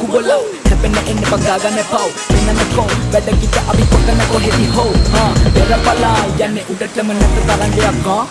උඹලා හැපෙන එන්න පගාගන්න පව් වෙනනකෝ වැඩ කිට අපි පොකන කොහෙදි හෝ හා පෙරපලා යන්නේ උඩටම නැත තරංගයක් හා